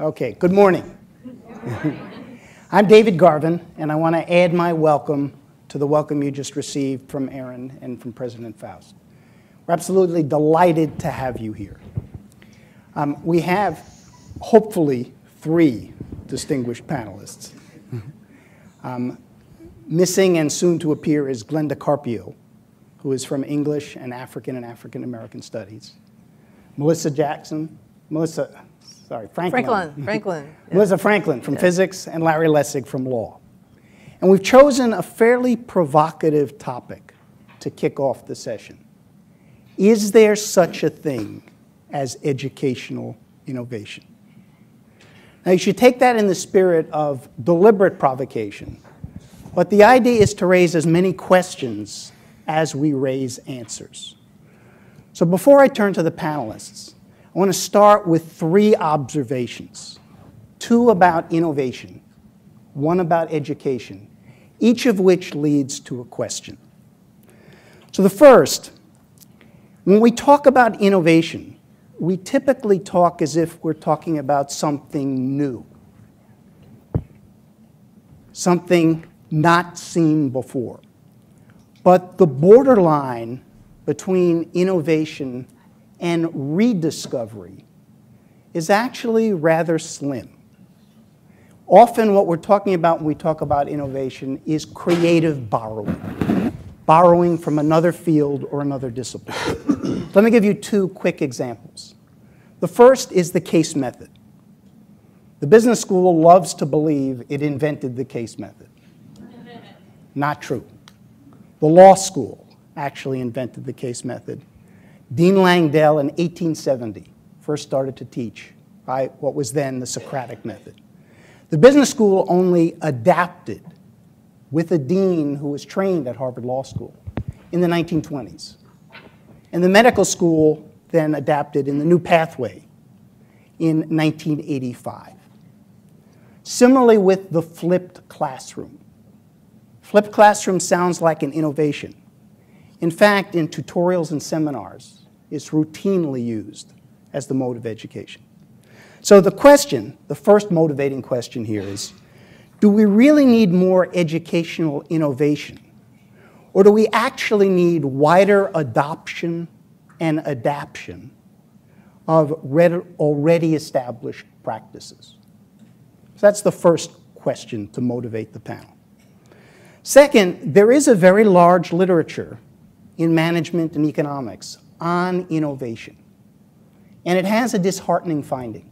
Okay, good morning. I'm David Garvin, and I want to add my welcome to the welcome you just received from Aaron and from President Faust. We're absolutely delighted to have you here. Um, we have, hopefully, three distinguished panelists. Um, missing and soon to appear is Glenda Carpio, who is from English and African and African American Studies. Melissa Jackson, Melissa, sorry, Franklin. Franklin, Franklin. Melissa Franklin from physics and Larry Lessig from law. And we've chosen a fairly provocative topic to kick off the session. Is there such a thing as educational innovation? Now, you should take that in the spirit of deliberate provocation, but the idea is to raise as many questions as we raise answers. So, before I turn to the panelists, I want to start with three observations two about innovation, one about education, each of which leads to a question. So, the first, when we talk about innovation, we typically talk as if we're talking about something new, something not seen before. But the borderline between innovation and rediscovery is actually rather slim. Often, what we're talking about when we talk about innovation is creative borrowing, borrowing from another field or another discipline. Let me give you two quick examples. The first is the case method. The business school loves to believe it invented the case method. Not true. The law school actually invented the case method. Dean Langdell in 1870 first started to teach by what was then the Socratic method. The business school only adapted with a dean who was trained at Harvard Law School in the 1920s. And the medical school then adapted in the new pathway in 1985. Similarly, with the flipped classroom. Flipped classroom sounds like an innovation. In fact, in tutorials and seminars, it's routinely used as the mode of education. So the question, the first motivating question here is, do we really need more educational innovation? Or do we actually need wider adoption and adaption of already established practices? So that's the first question to motivate the panel. Second, there is a very large literature in management and economics on innovation. And it has a disheartening finding.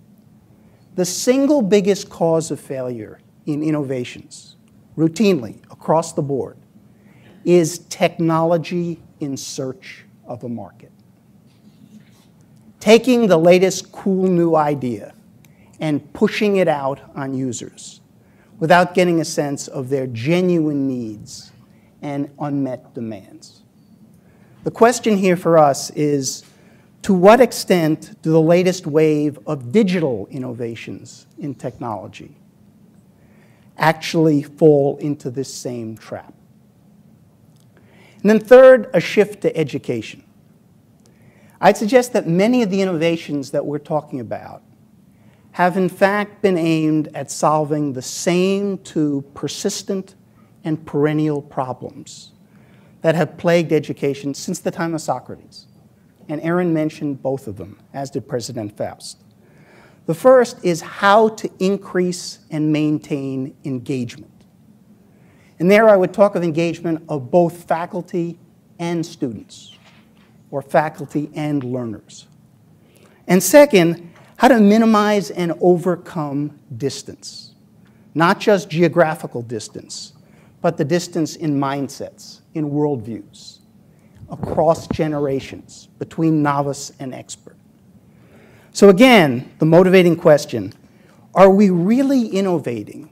The single biggest cause of failure in innovations, routinely across the board, is technology in search of a market. Taking the latest cool new idea and pushing it out on users without getting a sense of their genuine needs and unmet demands. The question here for us is to what extent do the latest wave of digital innovations in technology actually fall into this same trap? And then, third, a shift to education. I'd suggest that many of the innovations that we're talking about have in fact been aimed at solving the same two persistent and perennial problems that have plagued education since the time of Socrates. And Aaron mentioned both of them, as did President Faust. The first is how to increase and maintain engagement. And there I would talk of engagement of both faculty and students, or faculty and learners. And second, how to minimize and overcome distance. Not just geographical distance, but the distance in mindsets, in worldviews, across generations, between novice and expert. So, again, the motivating question are we really innovating,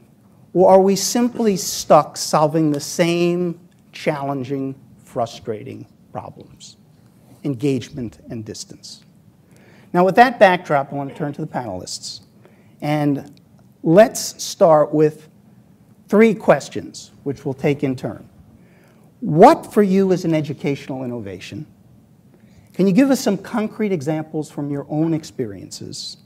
or are we simply stuck solving the same challenging, frustrating problems? Engagement and distance. Now, with that backdrop, I want to turn to the panelists. And let's start with three questions, which we'll take in turn. What for you is an educational innovation? Can you give us some concrete examples from your own experiences?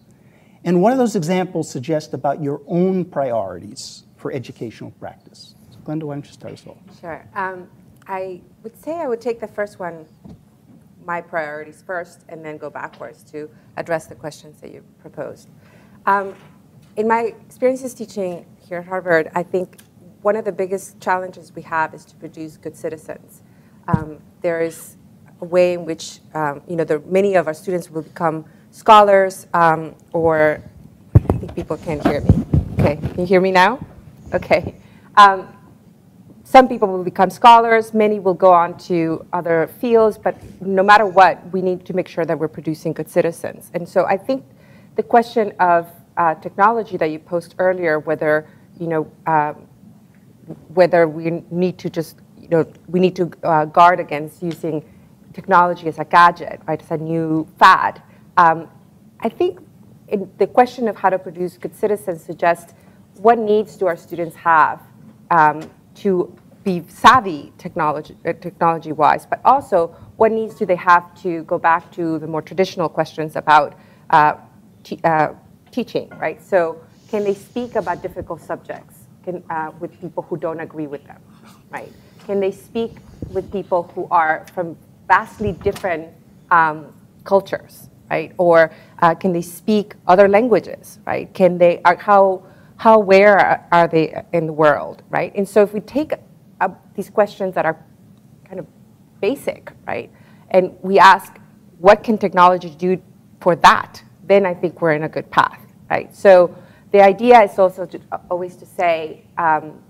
And what of those examples suggest about your own priorities for educational practice. So Glenda, why don't you start us off? Sure. Um, I would say I would take the first one, my priorities first, and then go backwards to address the questions that you proposed. Um, in my experiences teaching here at Harvard, I think one of the biggest challenges we have is to produce good citizens. Um, there is a way in which um, you know there, many of our students will become scholars, um, or I think people can hear me. Okay, can you hear me now? Okay. Um, some people will become scholars, many will go on to other fields, but no matter what, we need to make sure that we're producing good citizens. And so I think the question of uh, technology that you posed earlier, whether you know uh, whether we need to just you know we need to uh, guard against using technology as a gadget, right? As a new fad. Um, I think the question of how to produce good citizens suggests what needs do our students have um, to be savvy technology, uh, technology-wise, but also what needs do they have to go back to the more traditional questions about uh, uh, teaching, right? So can they speak about difficult subjects can, uh, with people who don't agree with them, right? Can they speak with people who are from vastly different um, cultures, right? Or uh, can they speak other languages, right? Can they, are, how, how aware are they in the world, right? And so if we take uh, these questions that are kind of basic, right? And we ask, what can technology do for that? Then I think we're in a good path, right? So the idea is also to, always to say, um,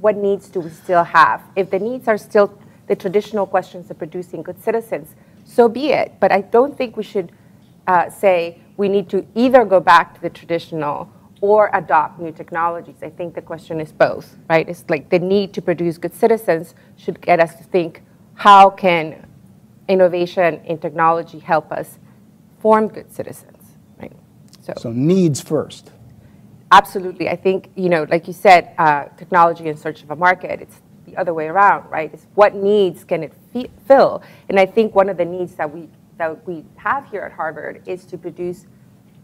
what needs do we still have? If the needs are still the traditional questions of producing good citizens, so be it. But I don't think we should uh, say we need to either go back to the traditional or adopt new technologies. I think the question is both, right? It's like the need to produce good citizens should get us to think how can innovation in technology help us form good citizens, right? So, so needs first. Absolutely. I think, you know, like you said, uh, technology in search of a market, it's the other way around, right? It's what needs can it fill? And I think one of the needs that we, that we have here at Harvard is to produce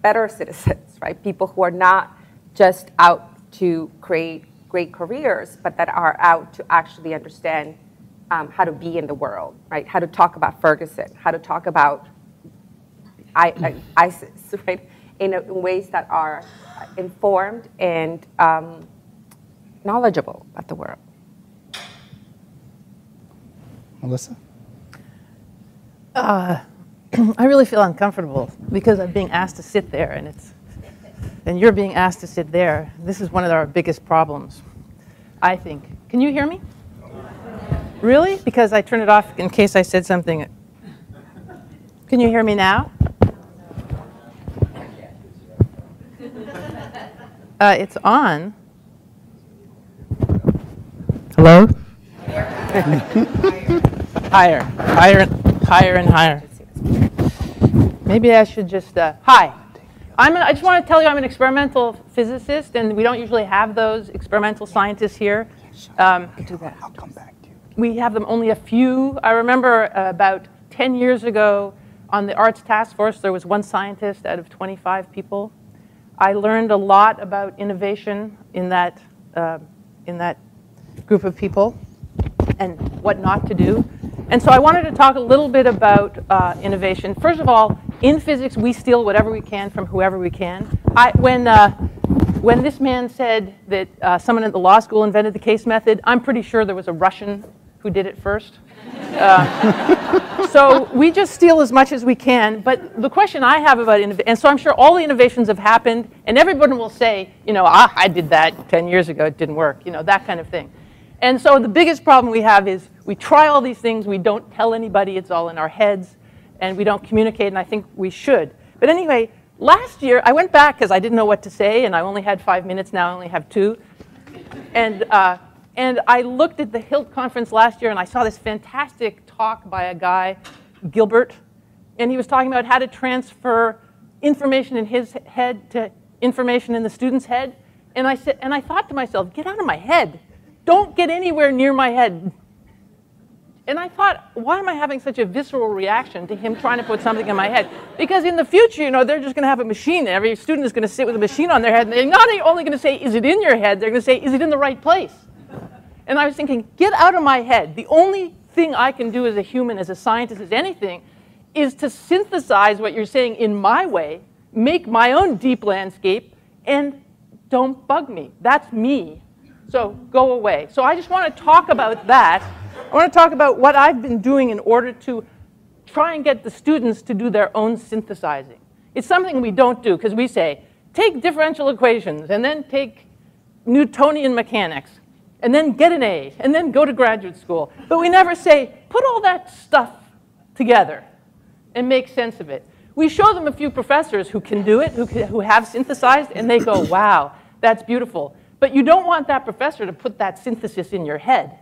better citizens, right? People who are not just out to create great careers, but that are out to actually understand um, how to be in the world, right? How to talk about Ferguson, how to talk about ISIS, right? In, in, ways that are informed and um, knowledgeable about the world. Melissa? Uh, I really feel uncomfortable because I'm being asked to sit there and it's and you're being asked to sit there. This is one of our biggest problems, I think. Can you hear me? Really? Because I turned it off in case I said something. Can you hear me now? Uh, it's on. Hello? higher, higher, higher and higher. Maybe I should just, uh, hi. I'm I just want to tell you I'm an experimental physicist, and we don't usually have those experimental scientists here. Um, I'll come back to you. We have them only a few. I remember uh, about 10 years ago on the arts task force, there was one scientist out of 25 people. I learned a lot about innovation in that, uh, in that group of people and what not to do. And so I wanted to talk a little bit about uh, innovation. First of all, in physics, we steal whatever we can from whoever we can. I, when, uh, when this man said that uh, someone at the law school invented the case method, I'm pretty sure there was a Russian who did it first. Uh, so we just steal as much as we can. But the question I have about innovation, and so I'm sure all the innovations have happened, and everyone will say, you know, ah, I did that 10 years ago, it didn't work, you know, that kind of thing. And so the biggest problem we have is we try all these things, we don't tell anybody, it's all in our heads, and we don't communicate, and I think we should. But anyway, last year I went back because I didn't know what to say, and I only had five minutes, now I only have two. And, uh, and I looked at the HILT conference last year, and I saw this fantastic talk by a guy, Gilbert, and he was talking about how to transfer information in his head to information in the student's head. And I, said, and I thought to myself, get out of my head. Don't get anywhere near my head. And I thought, why am I having such a visceral reaction to him trying to put something in my head? Because in the future, you know, they're just going to have a machine. Every student is going to sit with a machine on their head, and they're not only going to say, is it in your head? They're going to say, is it in the right place? And I was thinking, get out of my head. The only thing I can do as a human, as a scientist, as anything, is to synthesize what you're saying in my way, make my own deep landscape, and don't bug me. That's me. So go away. So I just want to talk about that. I want to talk about what I've been doing in order to try and get the students to do their own synthesizing. It's something we don't do because we say, take differential equations and then take Newtonian mechanics and then get an A and then go to graduate school. But we never say, put all that stuff together and make sense of it. We show them a few professors who can do it, who, who have synthesized, and they go, wow, that's beautiful. But you don't want that professor to put that synthesis in your head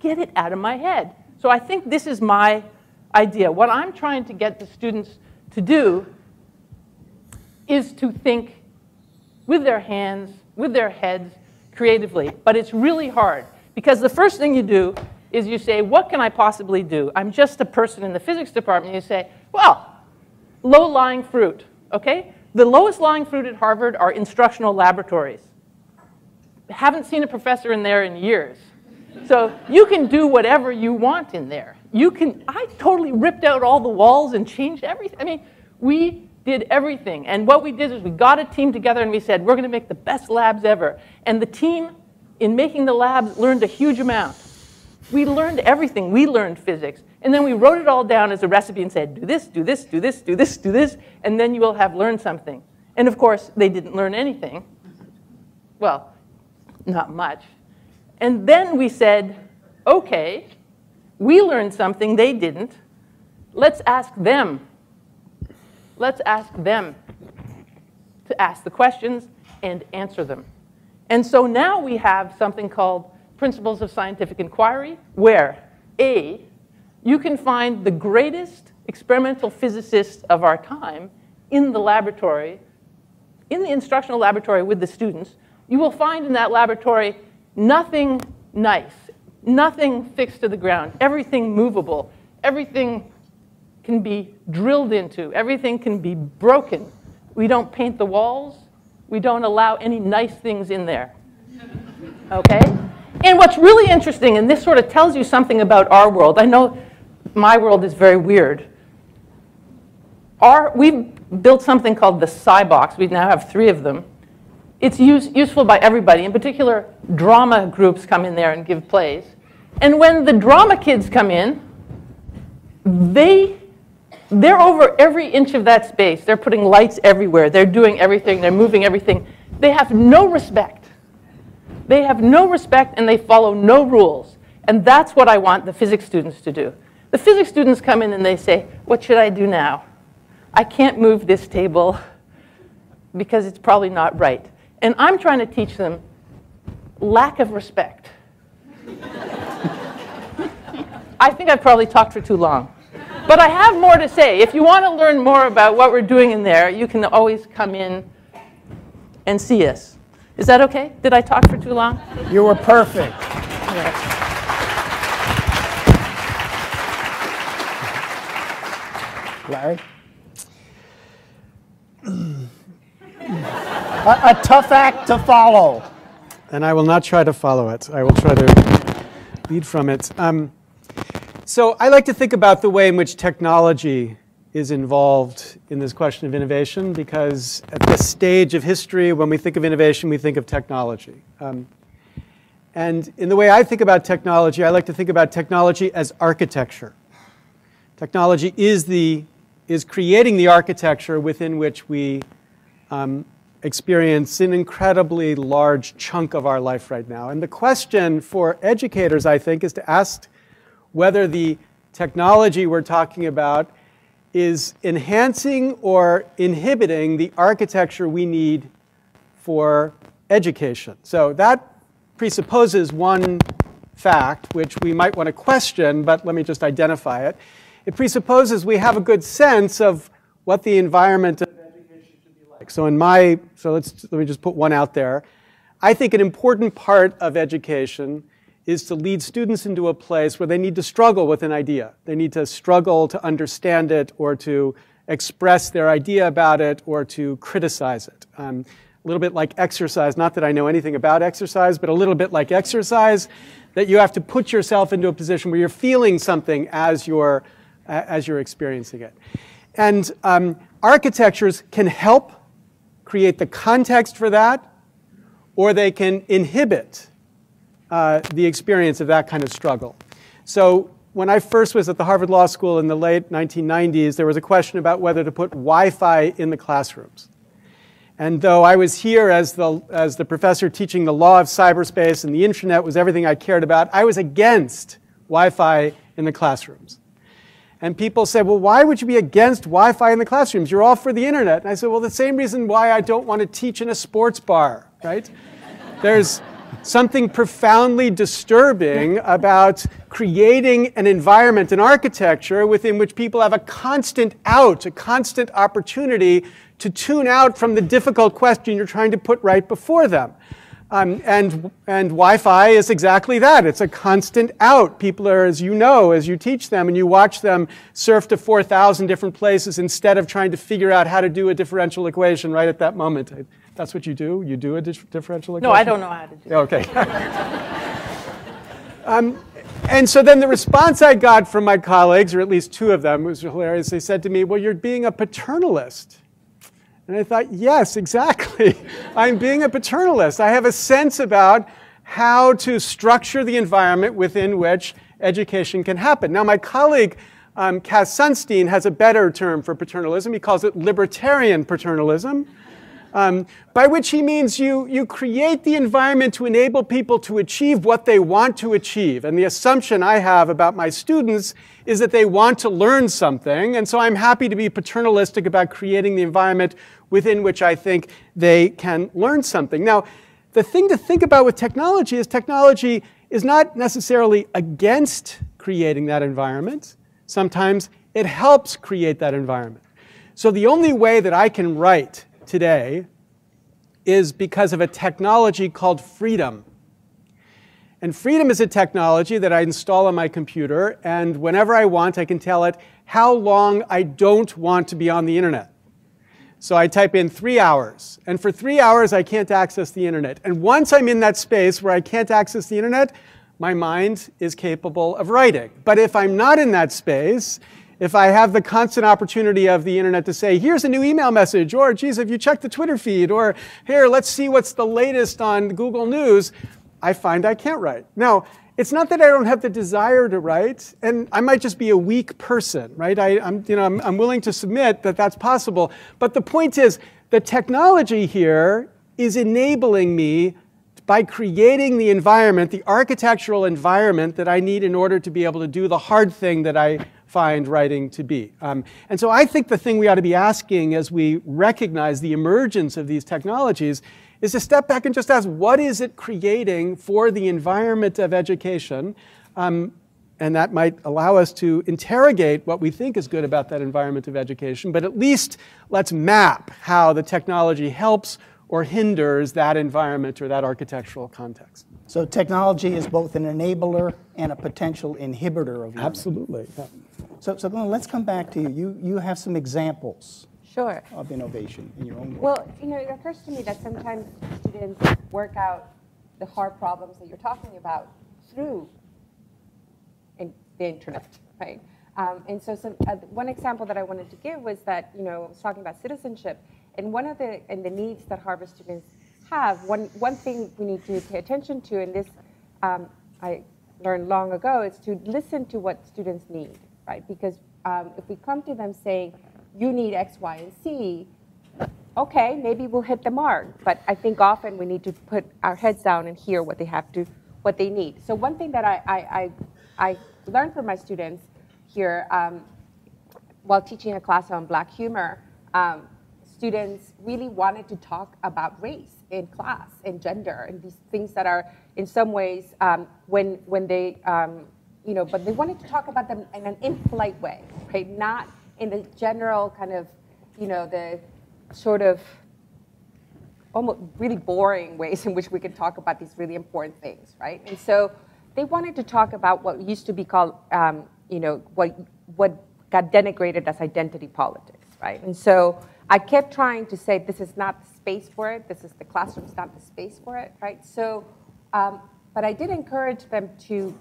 get it out of my head. So I think this is my idea. What I'm trying to get the students to do is to think with their hands, with their heads, creatively. But it's really hard because the first thing you do is you say, what can I possibly do? I'm just a person in the physics department. You say, well, low-lying fruit, okay? The lowest lying fruit at Harvard are instructional laboratories. Haven't seen a professor in there in years. So you can do whatever you want in there. You can, I totally ripped out all the walls and changed everything. I mean, we did everything. And what we did is we got a team together and we said, we're going to make the best labs ever. And the team, in making the labs, learned a huge amount. We learned everything. We learned physics. And then we wrote it all down as a recipe and said, do this, do this, do this, do this, do this, and then you will have learned something. And of course, they didn't learn anything. Well, not much. And then we said, okay, we learned something they didn't. Let's ask them. Let's ask them to ask the questions and answer them. And so now we have something called principles of scientific inquiry, where A, you can find the greatest experimental physicists of our time in the laboratory, in the instructional laboratory with the students. You will find in that laboratory Nothing nice, nothing fixed to the ground, everything movable, everything can be drilled into, everything can be broken. We don't paint the walls, we don't allow any nice things in there. Okay? And what's really interesting, and this sort of tells you something about our world, I know my world is very weird. Our, we've built something called the SciBox. We now have three of them. It's use, useful by everybody. In particular, drama groups come in there and give plays. And when the drama kids come in, they, they're over every inch of that space. They're putting lights everywhere. They're doing everything. They're moving everything. They have no respect. They have no respect and they follow no rules. And that's what I want the physics students to do. The physics students come in and they say, what should I do now? I can't move this table because it's probably not right. And I'm trying to teach them lack of respect. I think I've probably talked for too long. But I have more to say. If you want to learn more about what we're doing in there, you can always come in and see us. Is that okay? Did I talk for too long? You were perfect. Larry? a, a tough act to follow. And I will not try to follow it. I will try to lead from it. Um, so I like to think about the way in which technology is involved in this question of innovation because at this stage of history, when we think of innovation, we think of technology. Um, and in the way I think about technology, I like to think about technology as architecture. Technology is, the, is creating the architecture within which we um, experience an incredibly large chunk of our life right now. And the question for educators, I think, is to ask whether the technology we're talking about is enhancing or inhibiting the architecture we need for education. So that presupposes one fact, which we might want to question, but let me just identify it. It presupposes we have a good sense of what the environment of education should be like. so in my, so let's, let me just put one out there. I think an important part of education is to lead students into a place where they need to struggle with an idea. They need to struggle to understand it or to express their idea about it or to criticize it. Um, a little bit like exercise, not that I know anything about exercise, but a little bit like exercise, that you have to put yourself into a position where you're feeling something as you're, as you're experiencing it. And um, architectures can help create the context for that, or they can inhibit uh, the experience of that kind of struggle. So when I first was at the Harvard Law School in the late 1990s, there was a question about whether to put Wi-Fi in the classrooms. And though I was here as the, as the professor teaching the law of cyberspace and the internet was everything I cared about, I was against Wi-Fi in the classrooms. And people said, well, why would you be against Wi-Fi in the classrooms? You're all for the internet. And I said, well, the same reason why I don't want to teach in a sports bar, right? There's something profoundly disturbing about creating an environment, an architecture within which people have a constant out, a constant opportunity to tune out from the difficult question you're trying to put right before them. Um, and, and Wi-Fi is exactly that. It's a constant out. People are, as you know, as you teach them and you watch them surf to 4,000 different places instead of trying to figure out how to do a differential equation right at that moment. That's what you do? You do a differential equation? No, I don't know how to do Okay. um, and so then the response I got from my colleagues, or at least two of them, was hilarious. They said to me, well, you're being a paternalist. And I thought, yes, exactly. I'm being a paternalist. I have a sense about how to structure the environment within which education can happen. Now, my colleague, um, Cass Sunstein, has a better term for paternalism. He calls it libertarian paternalism um, by which he means you, you create the environment to enable people to achieve what they want to achieve. And the assumption I have about my students is that they want to learn something. And so I'm happy to be paternalistic about creating the environment within which I think they can learn something. Now, the thing to think about with technology is technology is not necessarily against creating that environment. Sometimes it helps create that environment. So the only way that I can write today is because of a technology called freedom. And freedom is a technology that I install on my computer, and whenever I want, I can tell it how long I don't want to be on the internet. So I type in three hours, and for three hours, I can't access the internet. And once I'm in that space where I can't access the internet, my mind is capable of writing. But if I'm not in that space, if I have the constant opportunity of the internet to say, here's a new email message, or geez, have you checked the Twitter feed, or here, let's see what's the latest on Google News, I find I can't write. Now, it's not that I don't have the desire to write, and I might just be a weak person, right? I, am you know, I'm, I'm willing to submit that that's possible. But the point is, the technology here is enabling me by creating the environment, the architectural environment that I need in order to be able to do the hard thing that I find writing to be. Um, and so I think the thing we ought to be asking as we recognize the emergence of these technologies is to step back and just ask, what is it creating for the environment of education? Um, and that might allow us to interrogate what we think is good about that environment of education, but at least let's map how the technology helps or hinders that environment or that architectural context. So technology is both an enabler and a potential inhibitor of learning. Absolutely. Yeah. So, so let's come back to you. You, you have some examples sure. of innovation in your own work. Well, you know, it occurs to me that sometimes students work out the hard problems that you're talking about through in the internet, right? Um, and so some, uh, one example that I wanted to give was that, you know, I was talking about citizenship, and one of the, and the needs that Harvard students have, one, one thing we need to pay attention to, and this um, I learned long ago, is to listen to what students need, Because um, if we come to them saying, you need X, Y, and Z, okay, maybe we'll hit the mark. But I think often we need to put our heads down and hear what they have to, what they need. So one thing that I, I, I, I learned from my students here um, while teaching a class on black humor, um, students really wanted to talk about race in class and gender and these things that are in some ways um, when when they um, you know but they wanted to talk about them in an impolite way right not in the general kind of you know the sort of almost really boring ways in which we can talk about these really important things right and so they wanted to talk about what used to be called, um, you know, what, what got denigrated as identity politics, right? And so I kept trying to say, this is not the space for it, this is the classroom's not the space for it, right? So, um, but I did encourage them to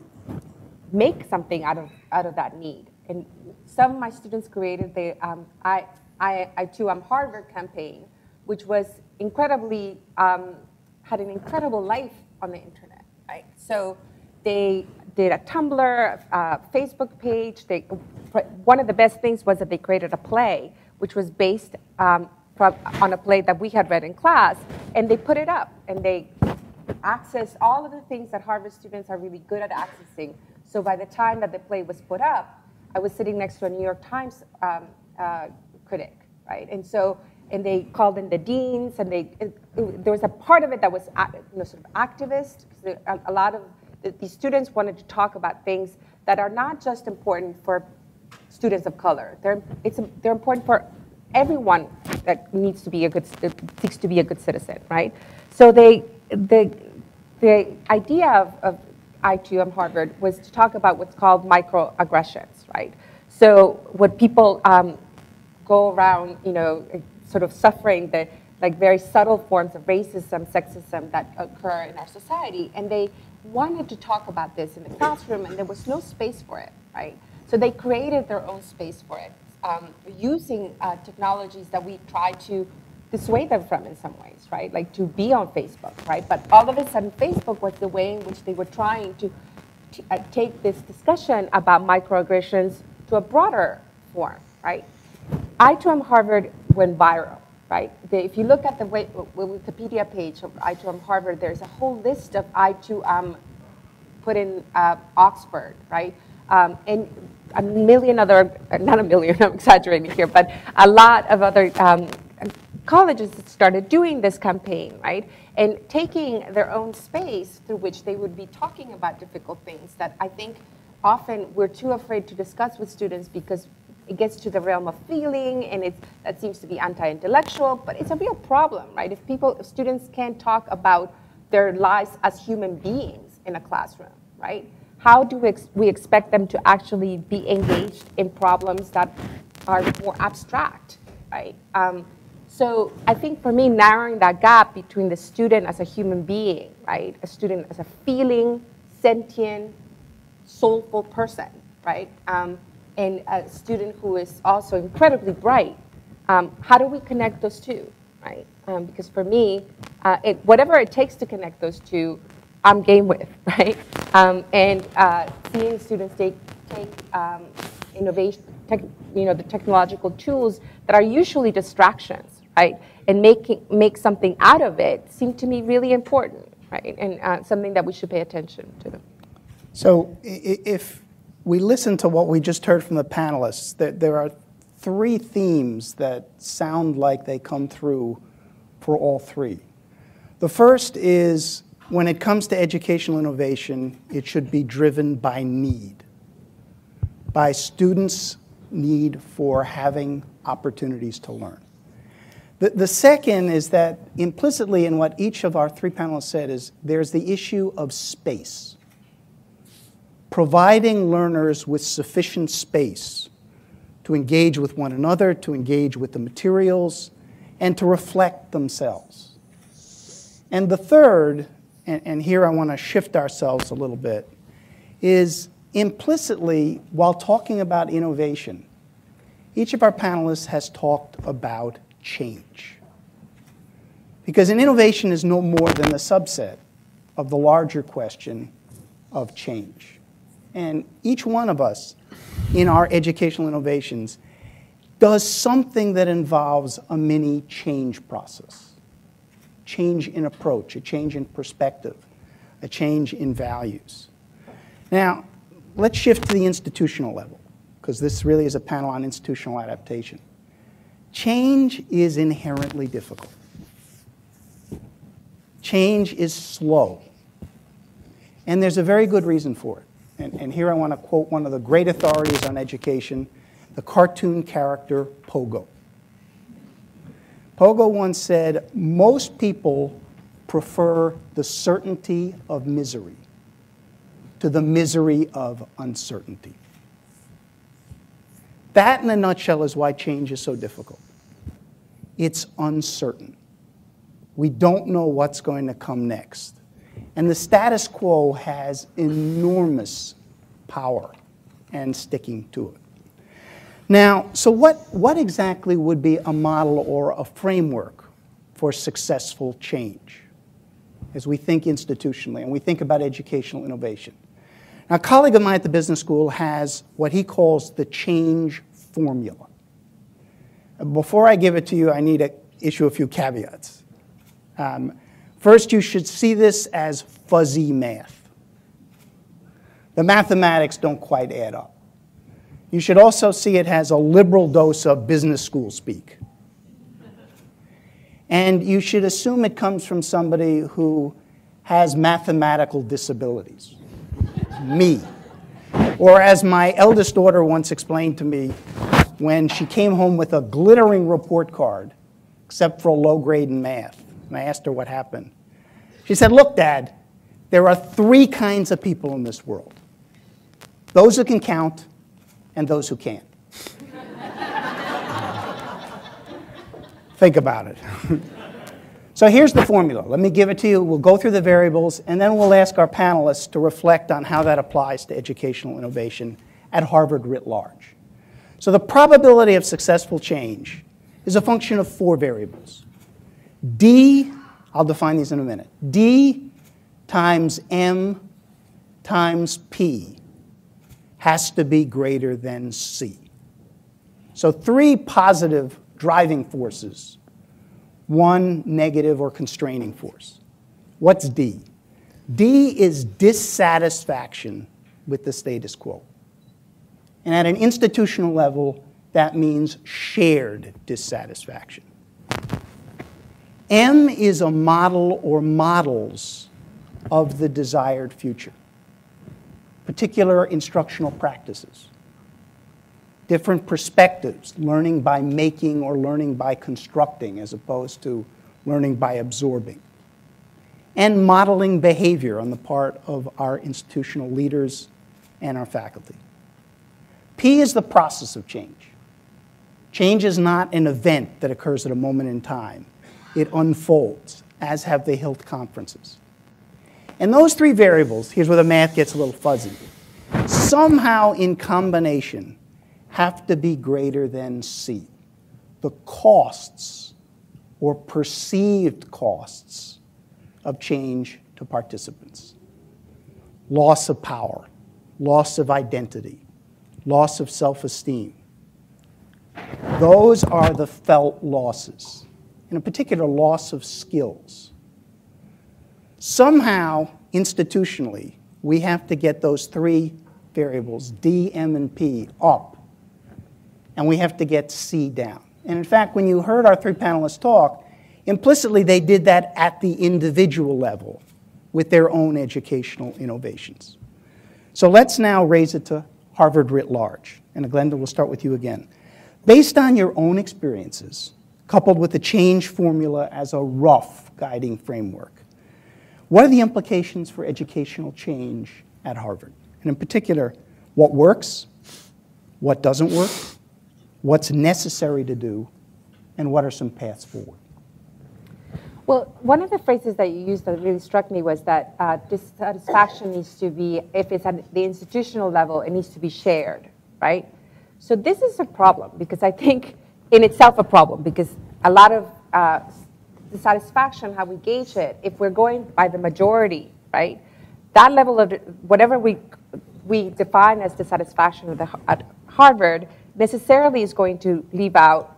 make something out of, out of that need. And some of my students created the um, I, I, I too am Harvard campaign, which was incredibly, um, had an incredible life on the internet, right? So they did a Tumblr, a Facebook page. They, one of the best things was that they created a play, which was based um, on a play that we had read in class, and they put it up, and they accessed all of the things that Harvard students are really good at accessing. So by the time that the play was put up, I was sitting next to a New York Times um, uh, critic, right? And so, and they called in the deans, and they, it, it, there was a part of it that was you know, sort of activist. A, a lot of the, these students wanted to talk about things that are not just important for students of color. They're, it's, they're important for everyone that needs to be a good, seeks to be a good citizen, right? So they, the, the idea of, of I2M Harvard was to talk about what's called microaggressions, right? So what people um, go around, you know, sort of suffering the like very subtle forms of racism, sexism that occur in our society, and they wanted to talk about this in the classroom, and there was no space for it, right? So they created their own space for it, um, using uh, technologies that we try to dissuade them from in some ways, right? Like to be on Facebook, right? But all of a sudden, Facebook was the way in which they were trying to, to uh, take this discussion about microaggressions to a broader form, right? I2M Harvard went viral, right? If you look at the Wikipedia page of I2M Harvard, there's a whole list of I2M put in uh, Oxford, right? Um, and a million other, not a million, I'm exaggerating here, but a lot of other um, colleges that started doing this campaign, right? And taking their own space through which they would be talking about difficult things that I think often we're too afraid to discuss with students because it gets to the realm of feeling and it's, that seems to be anti-intellectual, but it's a real problem, right? If people, if students can't talk about their lives as human beings in a classroom, right? How do we, ex we expect them to actually be engaged in problems that are more abstract, right? Um, so I think for me, narrowing that gap between the student as a human being, right? A student as a feeling, sentient, soulful person, right? Um, and a student who is also incredibly bright. Um, how do we connect those two, right? Um, because for me, uh, it, whatever it takes to connect those two, I'm game with, right? Um, and uh, seeing students take, take um, innovation, tech, you know, the technological tools that are usually distractions, right? And making, make something out of it seemed to me really important, right? And uh, something that we should pay attention to. So if we listen to what we just heard from the panelists, there, there are three themes that sound like they come through for all three. The first is when it comes to educational innovation, it should be driven by need, by students' need for having opportunities to learn. The, the second is that implicitly in what each of our three panelists said is there's the issue of space. Providing learners with sufficient space to engage with one another, to engage with the materials, and to reflect themselves. And the third, and, and here I want to shift ourselves a little bit, is implicitly, while talking about innovation, each of our panelists has talked about change. Because an innovation is no more than a subset of the larger question of change. And each one of us in our educational innovations does something that involves a mini change process change in approach, a change in perspective, a change in values. Now, let's shift to the institutional level, because this really is a panel on institutional adaptation. Change is inherently difficult. Change is slow. And there's a very good reason for it. And, and here I want to quote one of the great authorities on education, the cartoon character Pogo. Pogo once said, Most people prefer the certainty of misery to the misery of uncertainty. That, in a nutshell, is why change is so difficult. It's uncertain. We don't know what's going to come next. And the status quo has enormous power and sticking to it. Now, so what, what exactly would be a model or a framework for successful change as we think institutionally and we think about educational innovation? Now, a colleague of mine at the business school has what he calls the change formula. Before I give it to you, I need to issue a few caveats. Um, first, you should see this as fuzzy math. The mathematics don't quite add up. You should also see it has a liberal dose of business school speak. And you should assume it comes from somebody who has mathematical disabilities. Me. Or as my eldest daughter once explained to me when she came home with a glittering report card, except for a low grade in math. And I asked her what happened. She said, Look, Dad, there are three kinds of people in this world those who can count and those who can't. Think about it. so here's the formula. Let me give it to you. We'll go through the variables, and then we'll ask our panelists to reflect on how that applies to educational innovation at Harvard writ large. So the probability of successful change is a function of four variables. D, I'll define these in a minute. D times M times P has to be greater than C. So three positive driving forces, one negative or constraining force. What's D? D is dissatisfaction with the status quo. And at an institutional level, that means shared dissatisfaction. M is a model or models of the desired future particular instructional practices, different perspectives, learning by making or learning by constructing as opposed to learning by absorbing, and modeling behavior on the part of our institutional leaders and our faculty. P is the process of change. Change is not an event that occurs at a moment in time. It unfolds, as have the HILT conferences. And those three variables, here's where the math gets a little fuzzy, somehow in combination have to be greater than C. The costs or perceived costs of change to participants. Loss of power, loss of identity, loss of self esteem. Those are the felt losses, and in particular, loss of skills Somehow, institutionally, we have to get those three variables, D, M, and P, up. And we have to get C down. And in fact, when you heard our three panelists talk, implicitly they did that at the individual level with their own educational innovations. So let's now raise it to Harvard writ large. And Glenda, we'll start with you again. Based on your own experiences, coupled with the change formula as a rough guiding framework, what are the implications for educational change at Harvard? And in particular, what works, what doesn't work, what's necessary to do, and what are some paths forward? Well, one of the phrases that you used that really struck me was that uh, dissatisfaction needs to be, if it's at the institutional level, it needs to be shared, right? So this is a problem because I think in itself a problem because a lot of uh, dissatisfaction, how we gauge it, if we're going by the majority, right? That level of whatever we we define as dissatisfaction at, at Harvard necessarily is going to leave out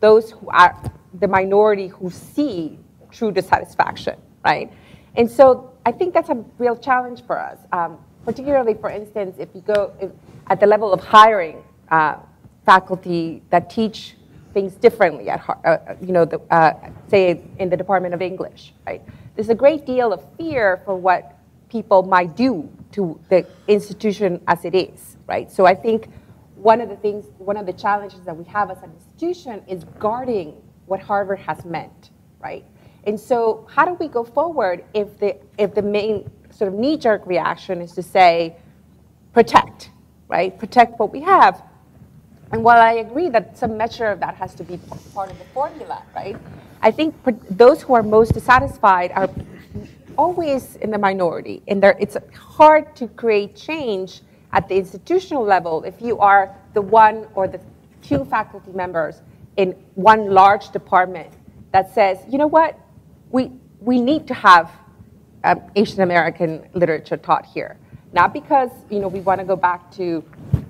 those who are the minority who see true dissatisfaction, right? And so I think that's a real challenge for us, um, particularly, for instance, if you go if, at the level of hiring uh, faculty that teach things differently at, uh, uh, you know, the, uh, say in the Department of English, right? There's a great deal of fear for what people might do to the institution as it is, right? So I think one of the things, one of the challenges that we have as an institution is guarding what Harvard has meant, right? And so how do we go forward if the, if the main sort of knee-jerk reaction is to say, protect, right? Protect what we have. And while I agree that some measure of that has to be part of the formula, right? I think those who are most dissatisfied are always in the minority. And it's hard to create change at the institutional level if you are the one or the few faculty members in one large department that says, you know what, we, we need to have um, Asian American literature taught here. Not because you know, we want to go back to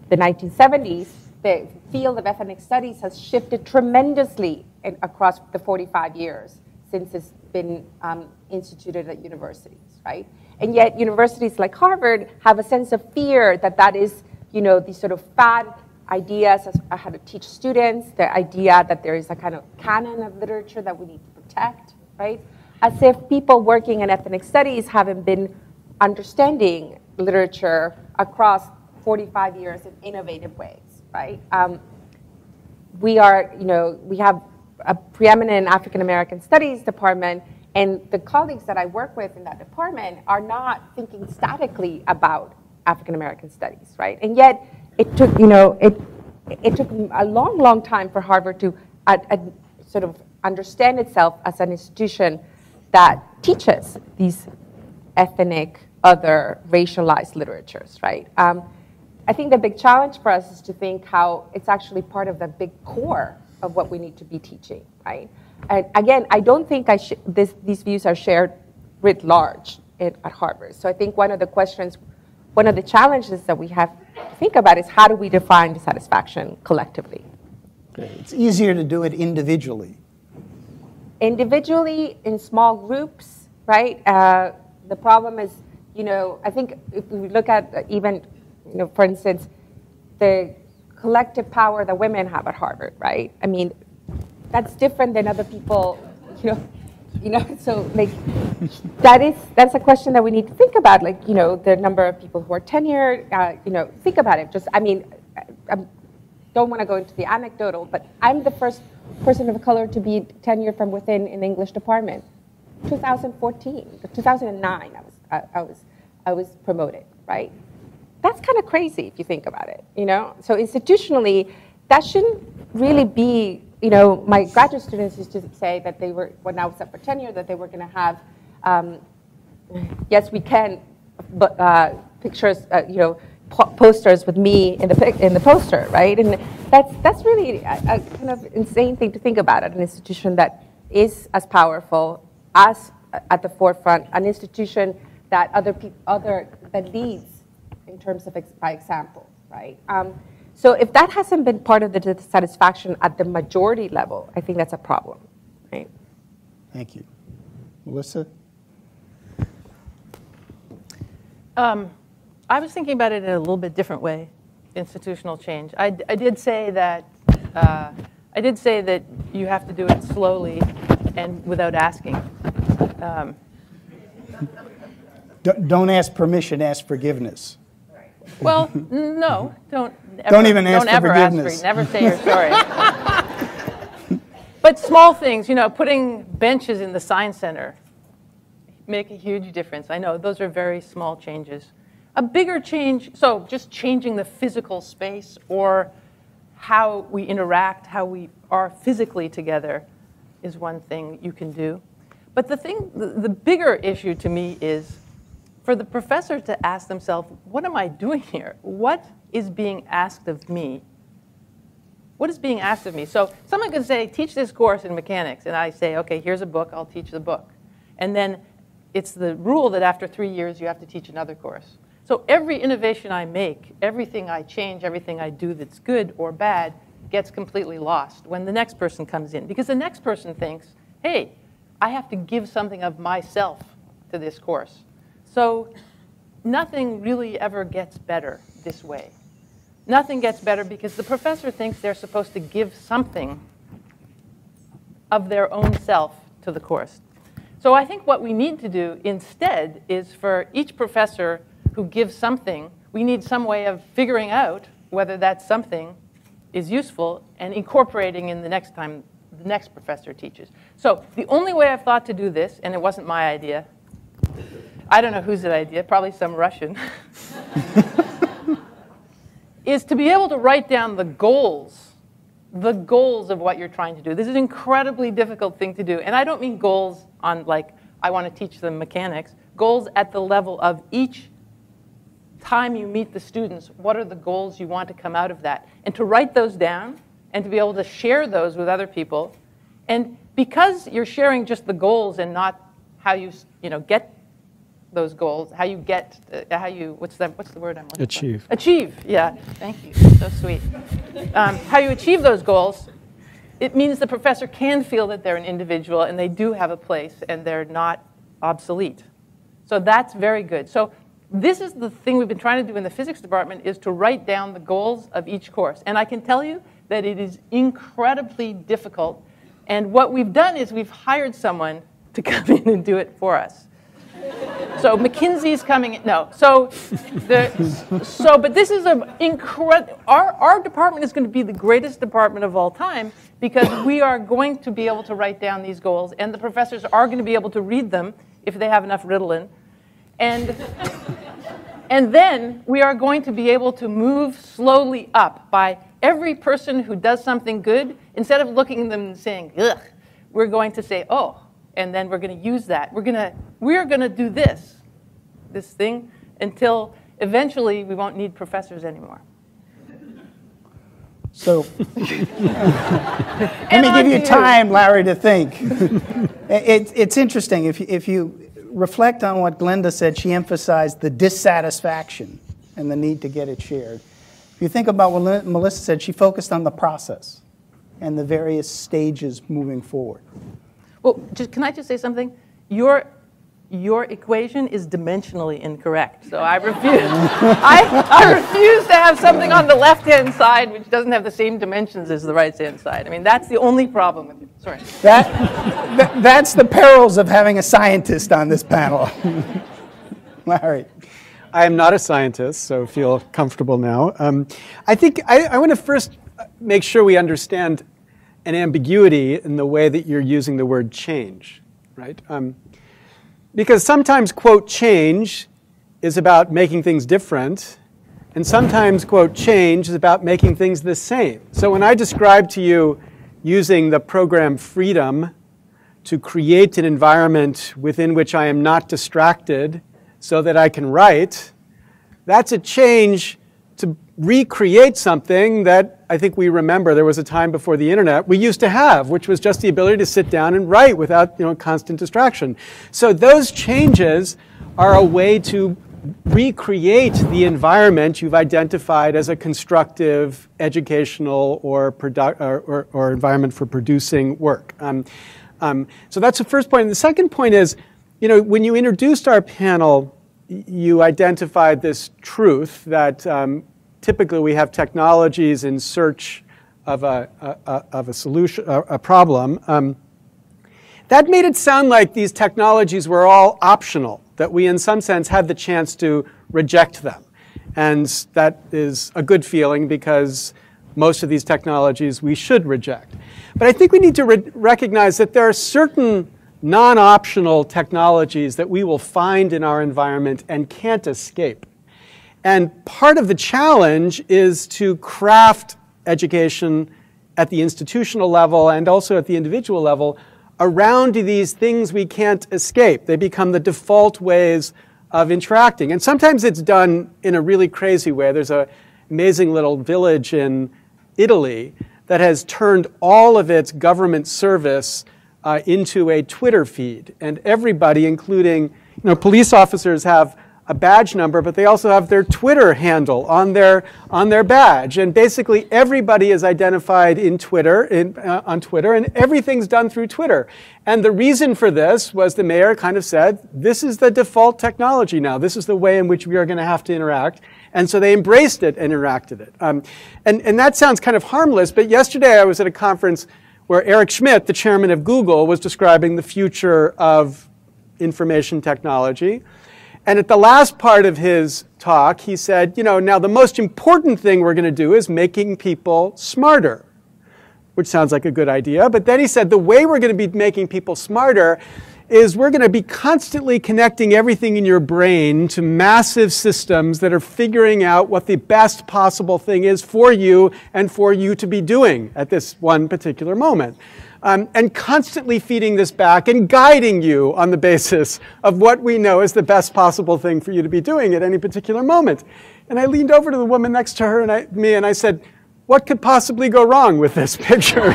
the 1970s, the field of ethnic studies has shifted tremendously in, across the 45 years since it's been um, instituted at universities, right? And yet universities like Harvard have a sense of fear that that is, you know, these sort of fad ideas as how to teach students, the idea that there is a kind of canon of literature that we need to protect, right? As if people working in ethnic studies haven't been understanding literature across 45 years in innovative ways, right? Um, we are, you know, we have a preeminent African American studies department, and the colleagues that I work with in that department are not thinking statically about African American studies, right? And yet, it took, you know, it, it took a long, long time for Harvard to sort of understand itself as an institution that teaches these ethnic, other, racialized literatures, right? Um, I think the big challenge for us is to think how it's actually part of the big core of what we need to be teaching, right? And again, I don't think I this, these views are shared writ large at, at Harvard. So I think one of the questions, one of the challenges that we have to think about is how do we define dissatisfaction collectively? It's easier to do it individually. Individually, in small groups, right? Uh, the problem is, you know, I think if we look at even, you know, for instance, the collective power that women have at Harvard, right? I mean, that's different than other people, you know. You know, so like that is that's a question that we need to think about. Like, you know, the number of people who are tenured. Uh, you know, think about it. Just, I mean, I, I don't want to go into the anecdotal, but I'm the first person of color to be tenured from within an English department. 2014, 2009, I was I, I was I was promoted, right? that's kind of crazy if you think about it, you know? So institutionally, that shouldn't really be, you know, my graduate students used to say that they were, when I was up for tenure, that they were going to have, um, yes, we can, but uh, pictures, uh, you know, po posters with me in the in the poster, right? And that's that's really a, a, kind of insane thing to think about at an institution that is as powerful as at the forefront, an institution that other people, other that leads in terms of ex by example, right? Um, so if that hasn't been part of the dissatisfaction at the majority level, I think that's a problem, right? Thank you. Melissa? Um, I was thinking about it in a little bit different way, institutional change. I, I did say that uh, I did say that you have to do it slowly and without asking. Um, don't ask permission, ask forgiveness. Well, no, don't. Ever, don't even ask don't for ever forgiveness. Ask for, never say your story. but small things, you know, putting benches in the science center make a huge difference. I know those are very small changes. A bigger change, so just changing the physical space or how we interact, how we are physically together is one thing you can do. But the thing, the, the bigger issue to me is for the professor to ask themselves, what am I doing here? What is being asked of me? What is being asked of me? So someone could say, teach this course in mechanics. And I say, OK, here's a book. I'll teach the book. And then it's the rule that after three years, you have to teach another course. So every innovation I make, everything I change, everything I do that's good or bad gets completely lost when the next person comes in. Because the next person thinks, hey, I have to give something of myself to this course. So nothing really ever gets better this way. Nothing gets better because the professor thinks they're supposed to give something of their own self to the course. So I think what we need to do instead is for each professor who gives something, we need some way of figuring out whether that something is useful and incorporating in the next time the next professor teaches. So the only way I've thought to do this, and it wasn't my idea, I don't know whose idea, probably some Russian, is to be able to write down the goals, the goals of what you're trying to do. This is an incredibly difficult thing to do. And I don't mean goals on like, I want to teach them mechanics, goals at the level of each time you meet the students, what are the goals you want to come out of that? And to write those down and to be able to share those with other people. And because you're sharing just the goals and not how you, you know, get those goals, how you get, uh, how you, what's the, what's the word I'm looking Achieve. for? Achieve, yeah, thank you, so sweet. Um, how you achieve those goals, it means the professor can feel that they're an individual and they do have a place and they're not obsolete. So that's very good. So this is the thing we've been trying to do in the physics department is to write down the goals of each course. And I can tell you that it is incredibly difficult. And what we've done is we've hired someone to come in and do it for us. So McKinsey's coming in. No. So, the, so but this is an incredible. Our, our department is going to be the greatest department of all time because we are going to be able to write down these goals, and the professors are going to be able to read them if they have enough Ritalin. And, and then we are going to be able to move slowly up by every person who does something good, instead of looking at them and saying, ugh, we're going to say, oh, and then we're going to use that. We're going to, we're going to do this, this thing, until eventually we won't need professors anymore. So let me give you time, Larry, to think. it, it's interesting. If you, if you reflect on what Glenda said, she emphasized the dissatisfaction and the need to get it shared. If you think about what Melissa said, she focused on the process and the various stages moving forward. Well, just, can I just say something? Your your equation is dimensionally incorrect. So I refuse. I, I refuse to have something on the left-hand side which doesn't have the same dimensions as the right-hand side. I mean, that's the only problem with it. Sorry. That, that, that's the perils of having a scientist on this panel. Larry. I am not a scientist, so feel comfortable now. Um, I think I, I want to first make sure we understand an ambiguity in the way that you're using the word change, right? Um, because sometimes, quote, change is about making things different, and sometimes, quote, change is about making things the same. So when I describe to you using the program freedom to create an environment within which I am not distracted so that I can write, that's a change to recreate something that I think we remember there was a time before the internet we used to have, which was just the ability to sit down and write without you know, constant distraction. So those changes are a way to recreate the environment you've identified as a constructive educational or, produ- or, or, or environment for producing work. Um, um, so that's the first point. And the second point is, you know, when you introduced our panel, you identified this truth that um, typically we have technologies in search of a, a of a solution, a, a problem. Um, that made it sound like these technologies were all optional, that we in some sense had the chance to reject them. And that is a good feeling because most of these technologies we should reject. But I think we need to re recognize that there are certain non-optional technologies that we will find in our environment and can't escape. And part of the challenge is to craft education at the institutional level and also at the individual level around these things we can't escape. They become the default ways of interacting. And sometimes it's done in a really crazy way. There's an amazing little village in Italy that has turned all of its government service uh, into a Twitter feed. And everybody, including you know, police officers, have a badge number, but they also have their Twitter handle on their, on their badge. And basically everybody is identified in Twitter, in, uh, on Twitter, and everything's done through Twitter. And the reason for this was the mayor kind of said, this is the default technology now. This is the way in which we are going to have to interact. And so they embraced it and interacted it. Um, and, and that sounds kind of harmless, but yesterday I was at a conference where Eric Schmidt, the chairman of Google, was describing the future of information technology. And at the last part of his talk, he said, you know, now the most important thing we're going to do is making people smarter, which sounds like a good idea. But then he said, the way we're going to be making people smarter is we're going to be constantly connecting everything in your brain to massive systems that are figuring out what the best possible thing is for you and for you to be doing at this one particular moment. Um, and constantly feeding this back and guiding you on the basis of what we know is the best possible thing for you to be doing at any particular moment. And I leaned over to the woman next to her and I, me and I said, what could possibly go wrong with this picture?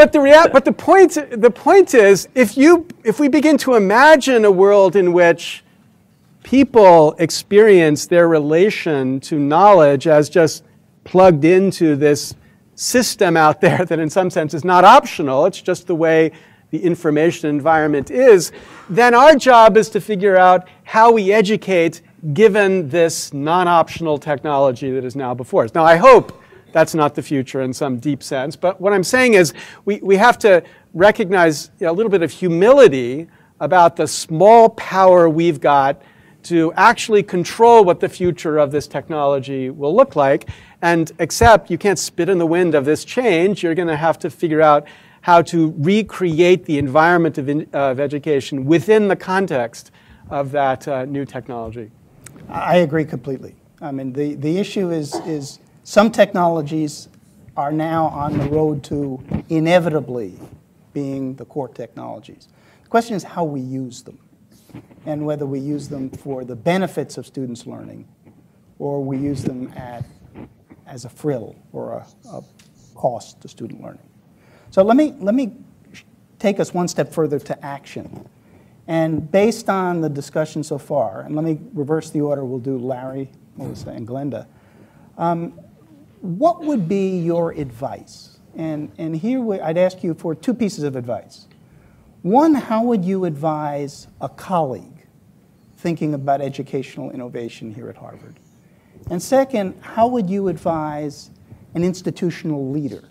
But the, rea- but the, point, the point is, if, you, if we begin to imagine a world in which people experience their relation to knowledge as just plugged into this system out there that in some sense is not optional, it's just the way the information environment is, then our job is to figure out how we educate given this non-optional technology that is now before us. Now, I hope that's not the future in some deep sense. But what I'm saying is we, we have to recognize you know, a little bit of humility about the small power we've got to actually control what the future of this technology will look like and except you can't spit in the wind of this change. You're going to have to figure out how to recreate the environment of, in, of education within the context of that uh, new technology. I agree completely. I mean, the, the issue is, is some technologies are now on the road to inevitably being the core technologies. The question is how we use them and whether we use them for the benefits of students' learning or we use them at, as a frill or a, a cost to student learning. So let me, let me take us one step further to action. And based on the discussion so far, and let me reverse the order, we'll do Larry, Melissa, and Glenda. Um, what would be your advice? And, and here we, I'd ask you for two pieces of advice. One, how would you advise a colleague thinking about educational innovation here at Harvard? And second, how would you advise an institutional leader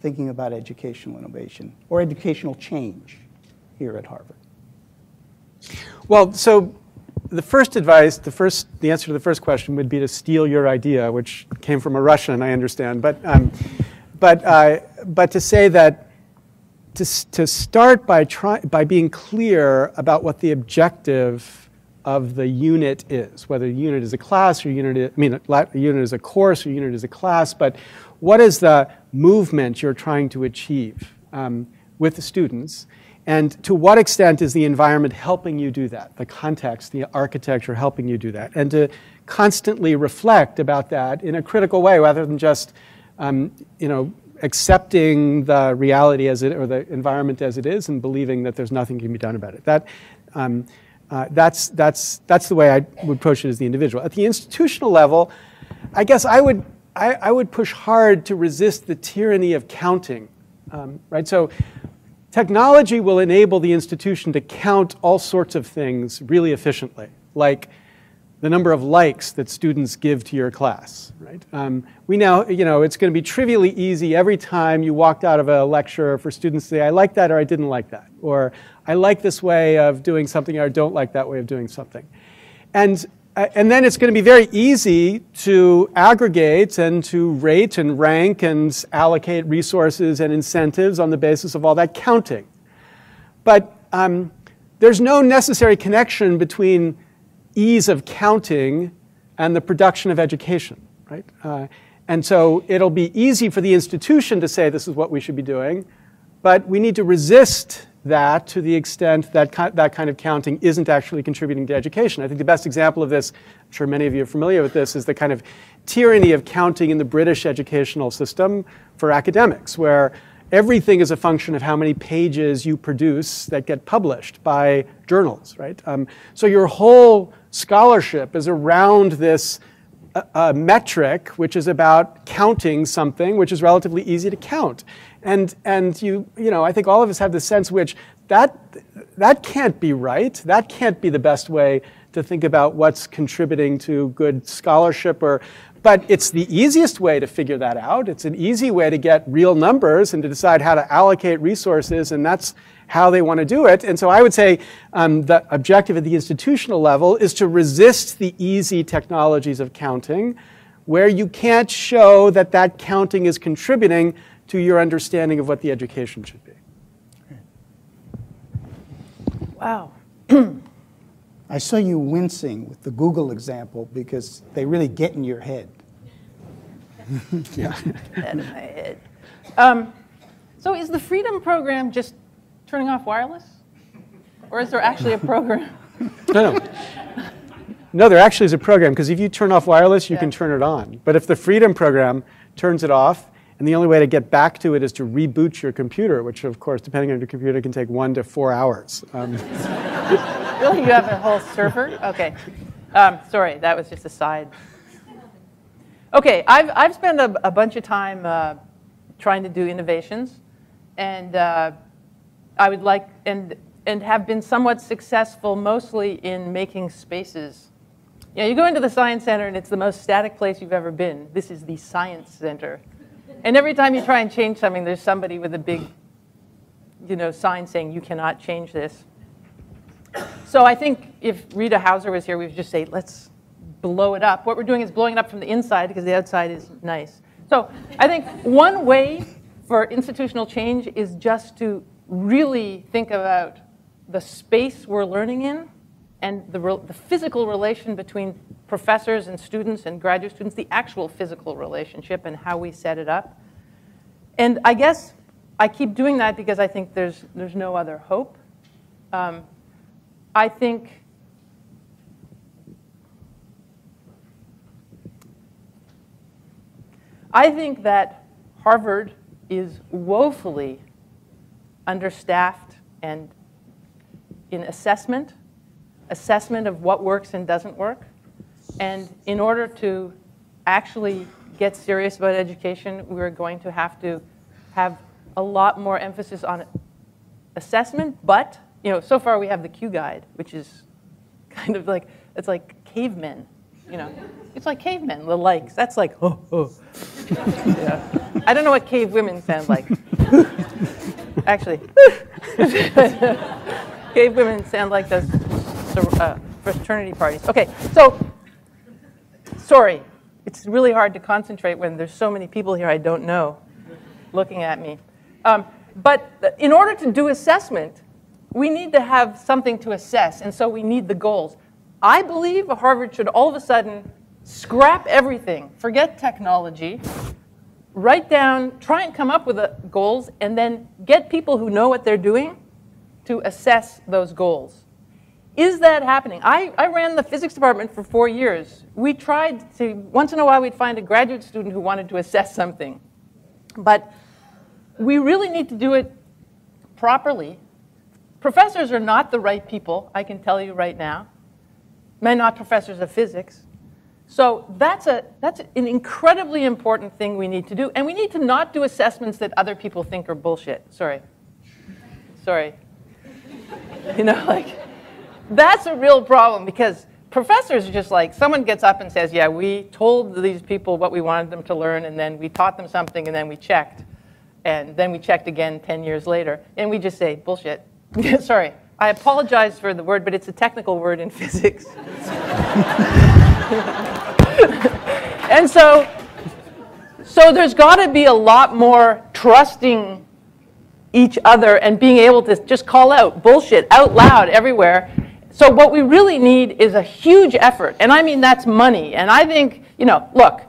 thinking about educational innovation or educational change here at Harvard? Well, so the first advice, the first, the answer to the first question would be to steal your idea, which came from a Russian, I understand. But, um, but, uh, but to say that to, to start by, try, by being clear about what the objective of the unit is, whether unit is a class or unit, I mean, unit is a course or unit is a class, but what is the movement you're trying to achieve um, with the students? And to what extent is the environment helping you do that? The context, the architecture helping you do that? And to constantly reflect about that in a critical way rather than just, um, you know, accepting the reality as it, or the environment as it is and believing that there's nothing can be done about it. That, um, uh, that's, that's, that's the way I would approach it as the individual. At the institutional level, I guess I would, I, I would push hard to resist the tyranny of counting, um, right? So Technology will enable the institution to count all sorts of things really efficiently, like the number of likes that students give to your class, right? Um, we now, you know, it's going to be trivially easy every time you walked out of a lecture for students to say, I like that or I didn't like that, or I like this way of doing something or I don't like that way of doing something. And uh, and then it's going to be very easy to aggregate and to rate and rank and allocate resources and incentives on the basis of all that counting. But um, there's no necessary connection between ease of counting and the production of education, right? Uh, and so it'll be easy for the institution to say this is what we should be doing, but we need to resist that to the extent that that kind of counting isn't actually contributing to education. I think the best example of this, I'm sure many of you are familiar with this, is the kind of tyranny of counting in the British educational system for academics, where everything is a function of how many pages you produce that get published by journals, right? Um, so your whole scholarship is around this uh, uh, metric, which is about counting something, which is relatively easy to count. And, and you, you know, I think all of us have the sense which that, that can't be right. That can't be the best way to think about what's contributing to good scholarship or but it's the easiest way to figure that out. It's an easy way to get real numbers and to decide how to allocate resources, and that's how they want to do it. And so I would say um, the objective at the institutional level is to resist the easy technologies of counting, where you can't show that that counting is contributing to your understanding of what the education should be. Wow. I saw you wincing with the Google example because they really get in your head. Yeah. Head of my head. Um, so is the Freedom Program just turning off wireless? Or is there actually a program? No, no. No, there actually is a program, because if you turn off wireless, you Yeah. can turn it on. But if the Freedom program turns it off, and the only way to get back to it is to reboot your computer, which, of course, depending on your computer, can take one to four hours. Um, Really? You have a whole server? Okay. Um, sorry, that was just a side. Okay, I've, I've spent a, a bunch of time uh, trying to do innovations, and uh, I would like, and, and have been somewhat successful mostly in making spaces. You know, you go into the Science Center, and it's the most static place you've ever been. This is the Science Center. And every time you try and change something, there's somebody with a big, you know, sign saying, you cannot change this. So I think if Rita Hauser was here, we would just say, let's blow it up. What we're doing is blowing it up from the inside because the outside is nice. So I think one way for institutional change is just to really think about the space we're learning in and the, re- the physical relation between professors and students and graduate students, the actual physical relationship and how we set it up. And I guess I keep doing that because I think there's, there's no other hope. Um, I think I think that Harvard is woefully understaffed and in assessment, assessment of what works and doesn't work. And in order to actually get serious about education, we're going to have to have a lot more emphasis on assessment, but you know, so far we have the Q guide, which is kind of like it's like cavemen, you know. It's like cavemen, the likes. That's like oh oh. yeah. I don't know what cave women sound like. Actually, cave women sound like those uh, fraternity parties. Okay, so sorry, it's really hard to concentrate when there's so many people here I don't know looking at me. Um, but in order to do assessment, we need to have something to assess, and so we need the goals. I believe Harvard should all of a sudden scrap everything, forget technology, write down, try and come up with goals, and then get people who know what they're doing to assess those goals. Is that happening? I, I ran the physics department for four years. We tried to, once in a while, we'd find a graduate student who wanted to assess something. But we really need to do it properly. Professors are not the right people, I can tell you right now. Men, not professors of physics. So that's, a, that's an incredibly important thing we need to do. And we need to not do assessments that other people think are bullshit. Sorry. Sorry. You know, like, that's a real problem because professors are just like, someone gets up and says, yeah, we told these people what we wanted them to learn, and then we taught them something, and then we checked. And then we checked again 10 years later, and we just say, bullshit. Sorry. I apologize for the word, but it's a technical word in physics. and so, so there's got to be a lot more trusting each other and being able to just call out bullshit out loud everywhere. So what we really need is a huge effort, and I mean that's money. And I think, you know, look,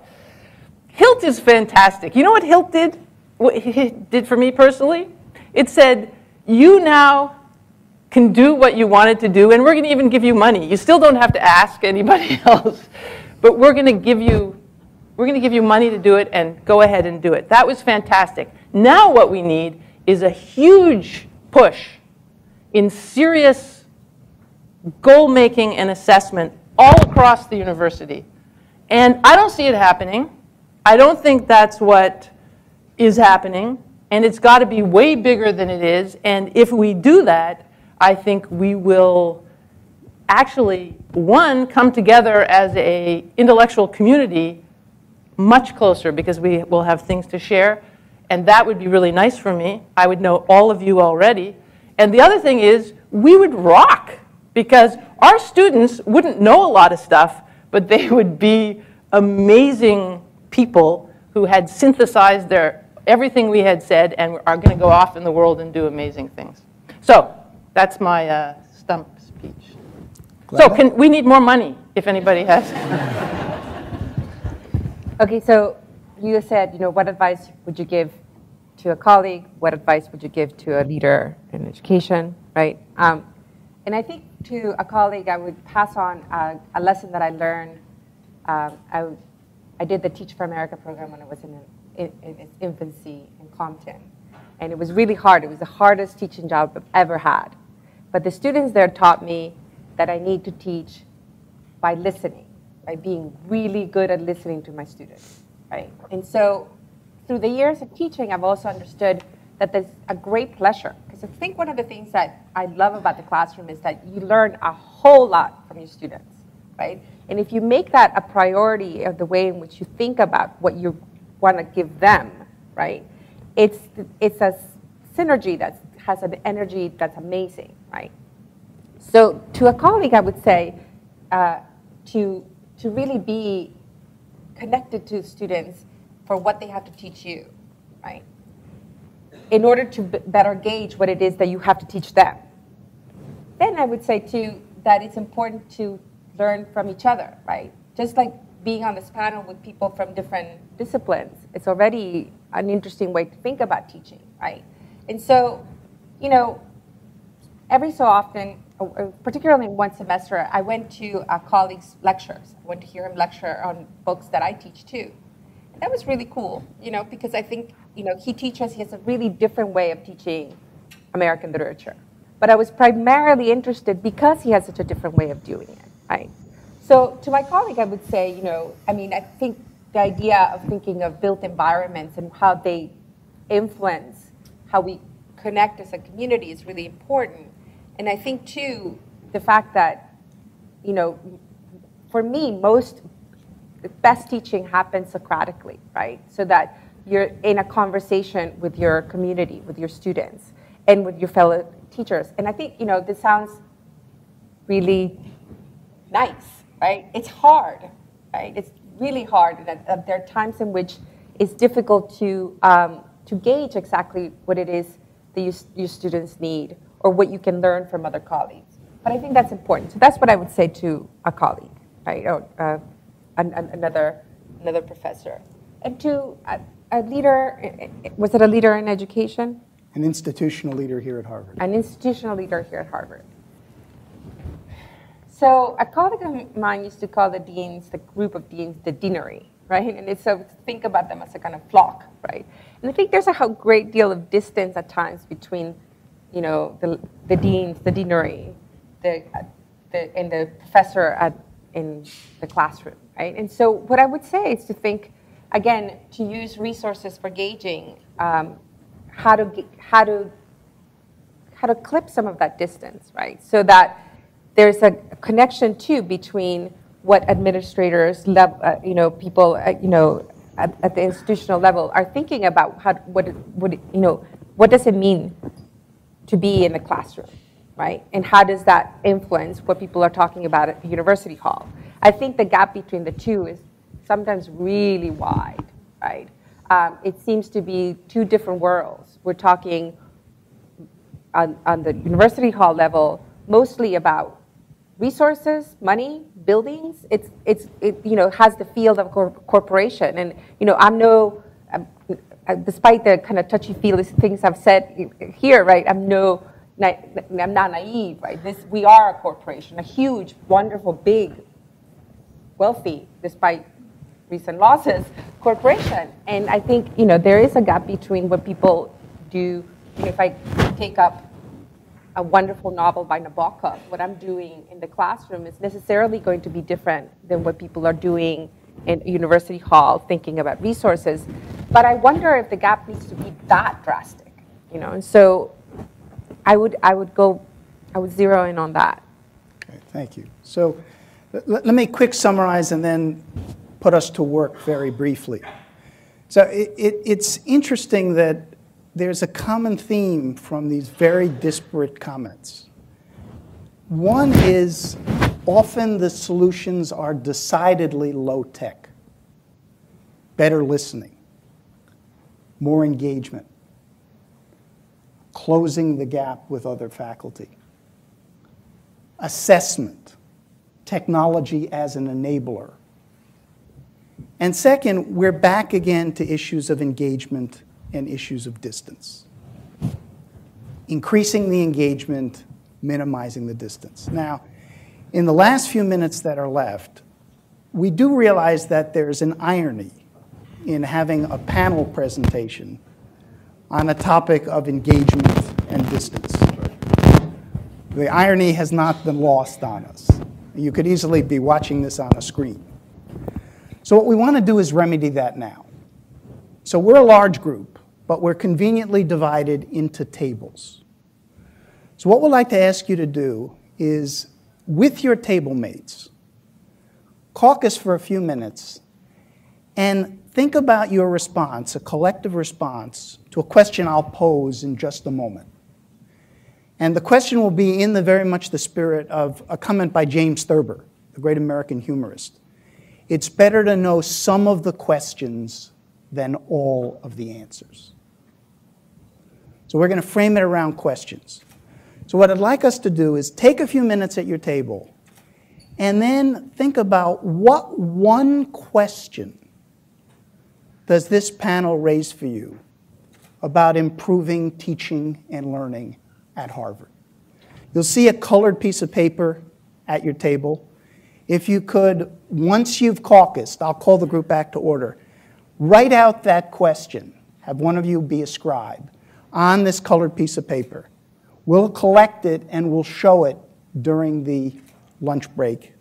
Hilt is fantastic. You know what Hilt did? What he did for me personally? It said, you now can do what you wanted to do, and we're going to even give you money. You still don't have to ask anybody else, but we're going to give you we're going to give you money to do it and go ahead and do it. That was fantastic. Now what we need is a huge push in serious goal making and assessment all across the university. And I don't see it happening. I don't think that's what is happening. And it's got to be way bigger than it is. And if we do that, I think we will actually, one, come together as a intellectual community much closer because we will have things to share. And that would be really nice for me. I would know all of you already. And the other thing is, we would rock because our students wouldn't know a lot of stuff, but they would be amazing people who had synthesized their everything we had said and are going to go off in the world and do amazing things. So that's my uh, stump speech. So can, we need more money, if anybody has. Okay, so you said, you know, what advice would you give to a colleague? What advice would you give to a leader in education, right? Um, and I think to a colleague, I would pass on a, a lesson that I learned. Um, I, I did the Teach for America program when it was in, in, in its infancy in Compton. And it was really hard. It was the hardest teaching job I've ever had. But the students there taught me that I need to teach by listening, by being really good at listening to my students, right? And so through the years of teaching, I've also understood that there's a great pleasure. Because I think one of the things that I love about the classroom is that you learn a whole lot from your students, right? And if you make that a priority of the way in which you think about what you want to give them, right? It's, it's a synergy that has an energy that's amazing, right? So to a colleague, I would say uh, to, to really be connected to students for what they have to teach you, right? In order to better gauge what it is that you have to teach them. Then I would say too that it's important to learn from each other, right? Just like being on this panel with people from different disciplines, it's already an interesting way to think about teaching, right? And so, you know, every so often, uh, uh, particularly one semester, I went to a colleague's lectures. I went to hear him lecture on books that I teach too. That was really cool, you know, because I think, you know, he teaches, he has a really different way of teaching American literature. But I was primarily interested because he has such a different way of doing it, right? So to my colleague, I would say, you know, I mean, I think the idea of thinking of built environments and how they influence how we connect as a community is really important. And I think too, the fact that, you know, for me, most best teaching happens Socratically, right? So that you're in a conversation with your community, with your students, and with your fellow teachers. And I think, you know, this sounds really nice, right? It's hard, right? It's really hard. And there are times in which it's difficult to, um, to gauge exactly what it is that you, your students need or what you can learn from other colleagues. But I think that's important. So that's what I would say to a colleague, right? Or uh, an, an, another, another professor. And to a, a leader, was it a leader in education? An institutional leader here at Harvard. an institutional leader here at Harvard. So a colleague of mine used to call the deans, the group of deans, the deanery, right? And it's so think about them as a kind of flock, right? And I think there's a great deal of distance at times between, you know, the, the deans, the deanery, the, the, and the professor at, in the classroom, right? And so what I would say is to think, again, to use resources for gauging um, how to how to how to clip some of that distance, right? So that there's a connection too between what administrators, uh, you know, people, uh, you know, at, at the institutional level are thinking about how what what you know what does it mean to be in the classroom, right? And how does that influence what people are talking about at the university hall? I think the gap between the two is sometimes really wide, right? Um, it seems to be two different worlds. We're talking on, on the university hall level mostly about resources, money, buildings. It's, it's, it, you know, has the field of cor- corporation. And, you know, I'm no, um, uh, despite the kind of touchy-feely things I've said here, right, I'm no, I'm not naive, right? This, we are a corporation, a huge, wonderful, big, wealthy, despite recent losses, corporation. And I think, you know, there is a gap between what people do. You know, if I take up a wonderful novel by Nabokov, what I'm doing in the classroom is necessarily going to be different than what people are doing in University Hall thinking about resources. But I wonder if the gap needs to be that drastic, you know. And so I would, I would go, I would zero in on that. Okay, thank you. So let, me quick summarize and then put us to work very briefly. So it, it, it's interesting that there's a common theme from these very disparate comments. One is often the solutions are decidedly low tech, better listening, more engagement, closing the gap with other faculty. assessment, technology as an enabler. And second, we're back again to issues of engagement and issues of distance. Increasing the engagement, minimizing the distance. Now, in the last few minutes that are left, we do realize that there's an irony in having a panel presentation on a topic of engagement and distance. The irony has not been lost on us. You could easily be watching this on a screen. So what we want to do is remedy that now. So we're a large group, but we're conveniently divided into tables. So what we'd like to ask you to do is, with your table mates, caucus for a few minutes and think about your response, a collective response to a question I'll pose in just a moment. And the question will be in the very much the spirit of a comment by James Thurber, the great American humorist. It's better to know some of the questions than all of the answers. So we're going to frame it around questions. So what I'd like us to do is take a few minutes at your table and then think about what one question does this panel raise for you about improving teaching and learning at Harvard. You'll see a colored piece of paper at your table. If you could, once you've caucused, I'll call the group back to order, write out that question. Have one of you be a scribe on this colored piece of paper. We'll collect it and we'll show it during the lunch break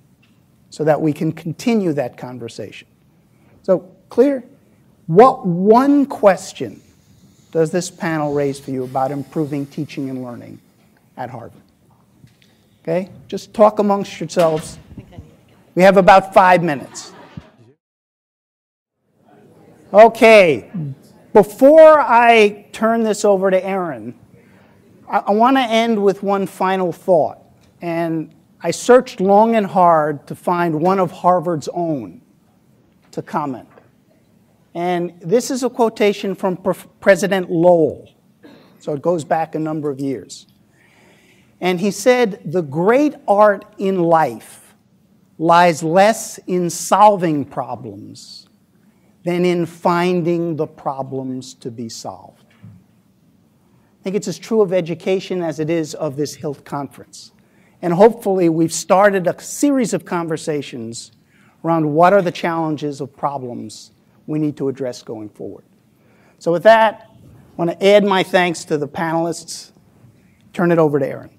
so that we can continue that conversation. So, clear? What one question does this panel raise for you about improving teaching and learning at Harvard? Okay, just talk amongst yourselves. We have about five minutes. Okay, before I turn this over to Aaron, I, I want to end with one final thought. And I searched long and hard to find one of Harvard's own to comment. And this is a quotation from President Lowell. So it goes back a number of years. And he said, The great art in life lies less in solving problems than in finding the problems to be solved. I think it's as true of education as it is of this HILT conference. And hopefully, we've started a series of conversations around what are the challenges of problems we need to address going forward. So with that, I want to add my thanks to the panelists. Turn it over to Aaron.